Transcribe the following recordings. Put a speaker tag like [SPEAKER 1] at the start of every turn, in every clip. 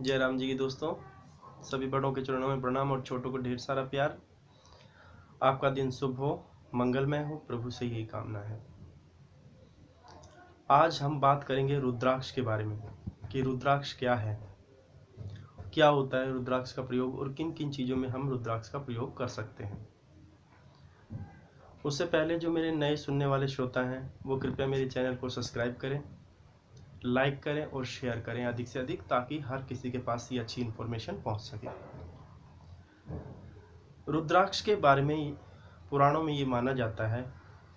[SPEAKER 1] जय राम जी की दोस्तों, सभी बड़ों के चरणों में प्रणाम और छोटों को ढेर सारा प्यार। आपका दिन शुभ हो, मंगलमय हो, प्रभु से यही कामना है। आज हम बात करेंगे रुद्राक्ष के बारे में, कि रुद्राक्ष क्या है? क्या होता है रुद्राक्ष का प्रयोग और किन किन चीज़ों में हम रुद्राक्ष का प्रयोग कर सकते हैं? उससे पहले जो मेरे नए सुनने वाले श्रोता हैं, वो कृपया मेरे चैनल को सब्सक्राइब करें लाइक करें और शेयर करें अधिक से अधिक ताकि हर किसी के पास ये अच्छी इन्फॉर्मेशन पहुँच सके। रुद्राक्ष के बारे में, पुराणों में ये माना जाता है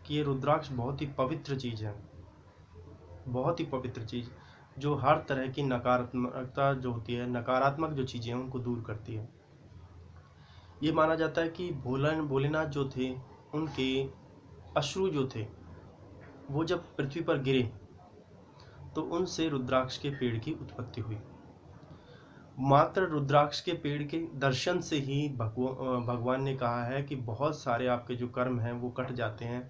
[SPEAKER 1] कि ये रुद्राक्ष बहुत ही पवित्र चीज़ है। बहुत ही पवित्र चीज़, जो हर तरह की नकारात्मकता जो होती है, नकारात्मक जो चीज़ें हैं, उनको दूर करती है। ये माना जाता है कि भोलन, भोलेनाथ जो थे, उनके अश्रु जो थे, वो जब पृथ्वी पर गिरे तो उनसे रुद्राक्ष के पेड़ की उत्पत्ति हुई। मात्र रुद्राक्ष के पेड़ के दर्शन से ही भगवान ने कहा है कि बहुत सारे आपके जो कर्म हैं वो कट जाते हैं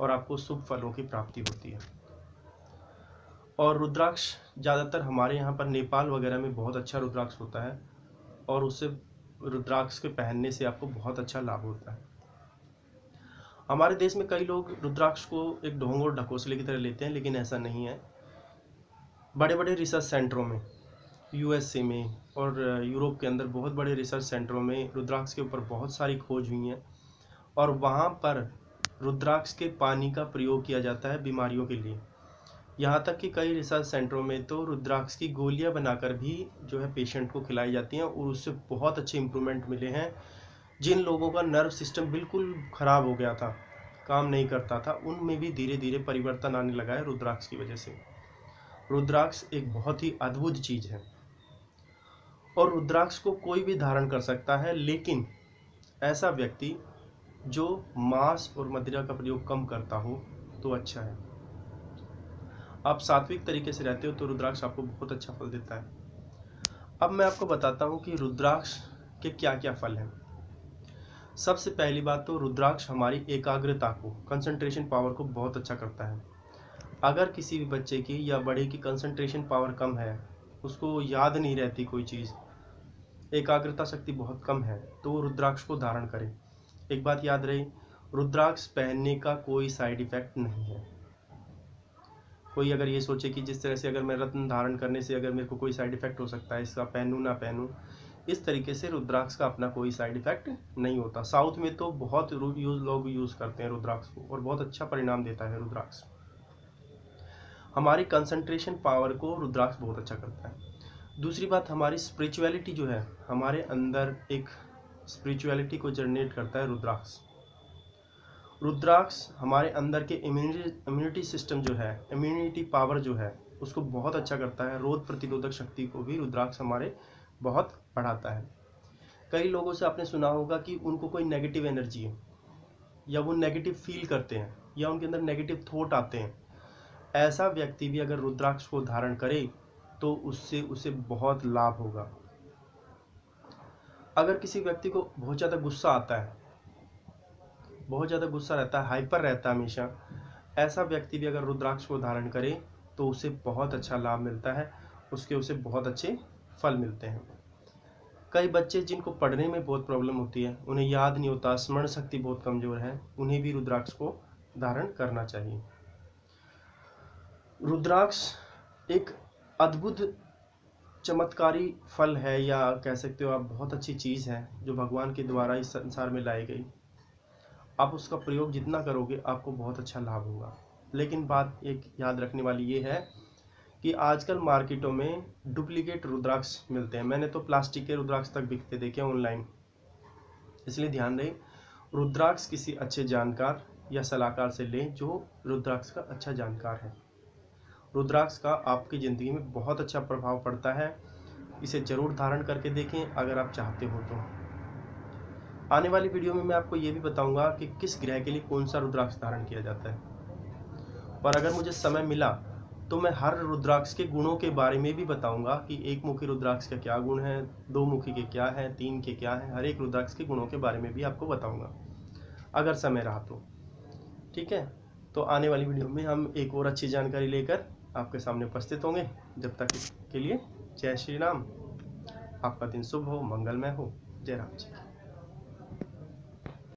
[SPEAKER 1] और आपको शुभ फलों की प्राप्ति होती है। और रुद्राक्ष ज़्यादातर हमारे यहाँ पर नेपाल वगैरह में बहुत अच्छा रुद्राक्ष होता है और उससे रुद्राक्ष के पहनने से आपको बहुत अच्छा लाभ होता है। हमारे देश में कई लोग रुद्राक्ष को एक ढोंग और ढकोसले की तरह लेते हैं, लेकिन ऐसा नहीं है। बड़े बड़े रिसर्च सेंटरों में यूएसए में और यूरोप के अंदर बहुत बड़े रिसर्च सेंटरों में रुद्राक्ष के ऊपर बहुत सारी खोज हुई हैं और वहाँ पर रुद्राक्ष के पानी का प्रयोग किया जाता है बीमारियों के लिए। यहाँ तक कि कई रिसर्च सेंटरों में तो रुद्राक्ष की गोलियाँ बनाकर भी जो है पेशेंट को खिलाई जाती हैं और उससे बहुत अच्छे इम्प्रूवमेंट मिले हैं। जिन लोगों का नर्व सिस्टम बिल्कुल ख़राब हो गया था, काम नहीं करता था, उनमें भी धीरे धीरे परिवर्तन आने लगा है रुद्राक्ष की वजह से। रुद्राक्ष एक बहुत ही अद्भुत चीज़ है। और रुद्राक्ष को कोई भी धारण कर सकता है, लेकिन ऐसा व्यक्ति जो मांस और मदिरा का प्रयोग कम करता हो तो अच्छा है। आप सात्विक तरीके से रहते हो तो रुद्राक्ष आपको बहुत अच्छा फल देता है। अब मैं आपको बताता हूँ कि रुद्राक्ष के क्या क्या फल हैं। सबसे पहली बात तो रुद्राक्ष हमारी एकाग्रता को कंसंट्रेशन पावर को बहुत अच्छा करता है। अगर किसी भी बच्चे की या बड़े की कंसंट्रेशन पावर कम है, उसको याद नहीं रहती कोई चीज़, एकाग्रता शक्ति बहुत कम है तो वो रुद्राक्ष को धारण करे। एक बात याद रही, रुद्राक्ष पहनने का कोई साइड इफ़ेक्ट नहीं है। कोई अगर ये सोचे कि जिस तरह से अगर मैं रत्न धारण करने से अगर मेरे को कोई साइड इफ़ेक्ट हो सकता है, इसका पहनूँ ना पहनूँ, इस तरीके से रुद्राक्ष का अपना कोई साइड इफ़ेक्ट नहीं होता। साउथ में तो बहुत यूज़, लोग यूज़ करते हैं रुद्राक्ष को और बहुत अच्छा परिणाम देता है रुद्राक्ष। हमारी कंसंट्रेशन पावर को रुद्राक्ष बहुत अच्छा करता है। दूसरी बात, हमारी स्पिरिचुअलिटी जो है, हमारे अंदर एक स्पिरिचुअलिटी को जनरेट करता है रुद्राक्ष। रुद्राक्ष हमारे अंदर के इम्यूनिटी इम्यूनिटी सिस्टम जो है इम्यूनिटी पावर जो है, उसको बहुत अच्छा करता है। रोग प्रतिरोधक शक्ति को भी रुद्राक्ष हमारे बहुत बढ़ाता है। कई लोगों से आपने सुना होगा कि उनको कोई नेगेटिव एनर्जी है, या वो नेगेटिव फील करते हैं, या उनके अंदर नेगेटिव थॉट आते हैं। ऐसा व्यक्ति भी अगर रुद्राक्ष को धारण करे तो उससे, उसे बहुत लाभ होगा। अगर किसी व्यक्ति को बहुत ज़्यादा गुस्सा आता है, बहुत ज़्यादा गुस्सा रहता है, हाइपर रहता है हमेशा, ऐसा व्यक्ति भी अगर रुद्राक्ष को धारण करे तो उसे बहुत अच्छा लाभ मिलता है, उसके उसे बहुत अच्छे फल मिलते हैं। कई बच्चे जिनको पढ़ने में बहुत प्रॉब्लम होती है, उन्हें याद नहीं होता, स्मरण शक्ति बहुत कमज़ोर है, उन्हें भी रुद्राक्ष को धारण करना चाहिए। रुद्राक्ष एक अद्भुत चमत्कारी फल है या कह सकते हो आप बहुत अच्छी चीज़ है जो भगवान के द्वारा इस संसार में लाई गई। आप उसका प्रयोग जितना करोगे, आपको बहुत अच्छा लाभ होगा। लेकिन बात एक याद रखने वाली ये है कि आजकल मार्केटों में डुप्लीकेट रुद्राक्ष मिलते हैं। मैंने तो प्लास्टिक के रुद्राक्ष तक बिकते देखे ऑनलाइन। इसलिए ध्यान रहे रुद्राक्ष किसी अच्छे जानकार या सलाहकार से लें जो रुद्राक्ष का अच्छा जानकार है। रुद्राक्ष का आपकी ज़िंदगी में बहुत अच्छा प्रभाव पड़ता है। इसे ज़रूर धारण करके देखें, अगर आप चाहते हो तो। आने वाली वीडियो में मैं आपको ये भी बताऊँगा कि किस ग्रह के लिए कौन सा रुद्राक्ष धारण किया जाता है। और अगर मुझे समय मिला तो मैं हर रुद्राक्ष के गुणों के बारे में भी बताऊँगा कि एक मुखी रुद्राक्ष का क्या गुण है, दो मुखी के क्या है, तीन के क्या है, हर एक रुद्राक्ष के गुणों के बारे में भी आपको बताऊँगा। अगर समय रहा तो। ठीक है? तो आने वाली वीडियो में हम एक और अच्छी जानकारी लेकर आपके सामने उपस्थित होंगे। जब तक के लिए जय श्री राम आपका दिन शुभ हो, मंगलमय हो। जय राम जी।